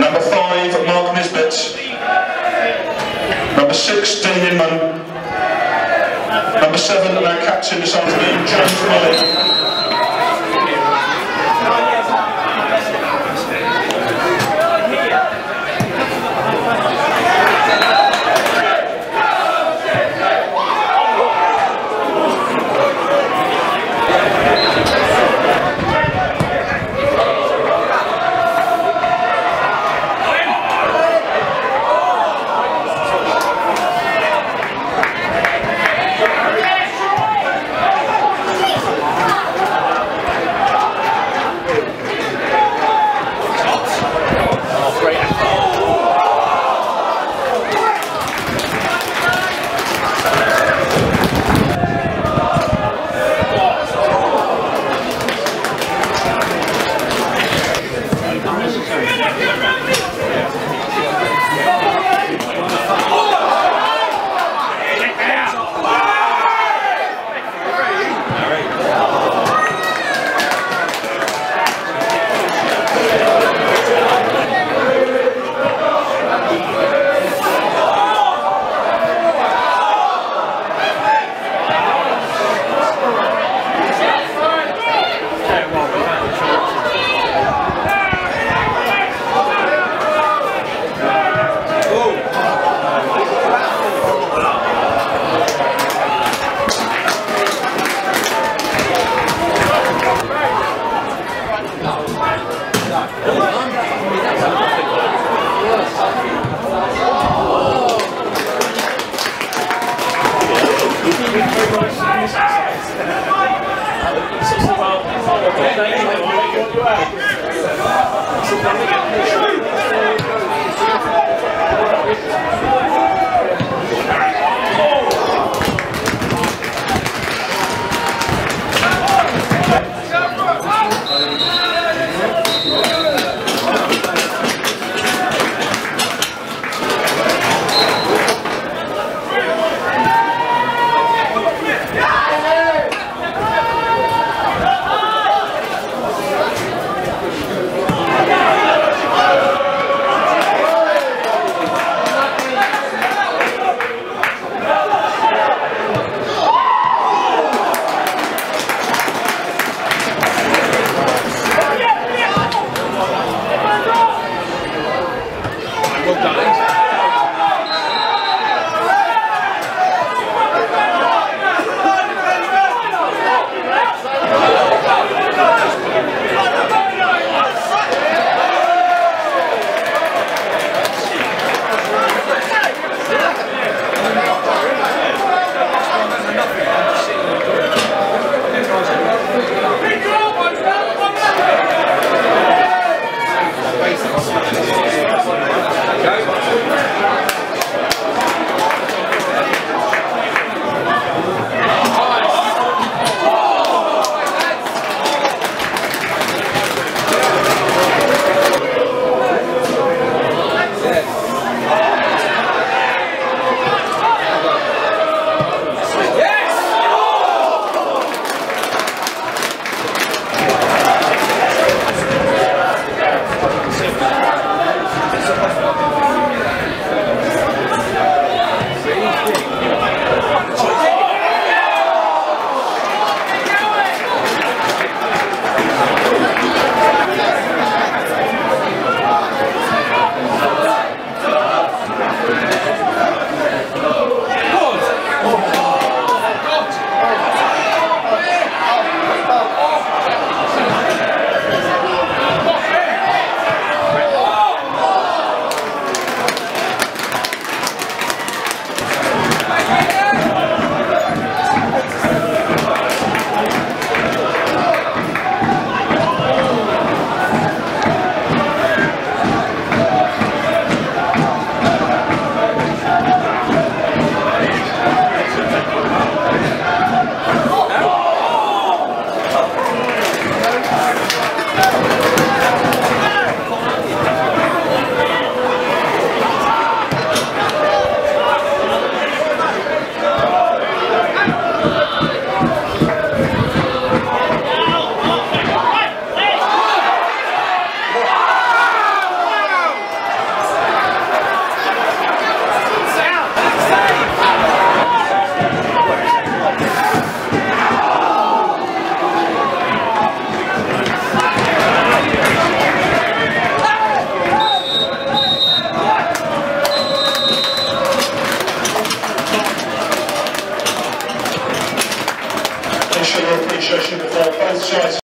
Number five, Mark Nisbet. Number six, Dean Inman. Number seven, our captain this afternoon, James Mullen. Twice.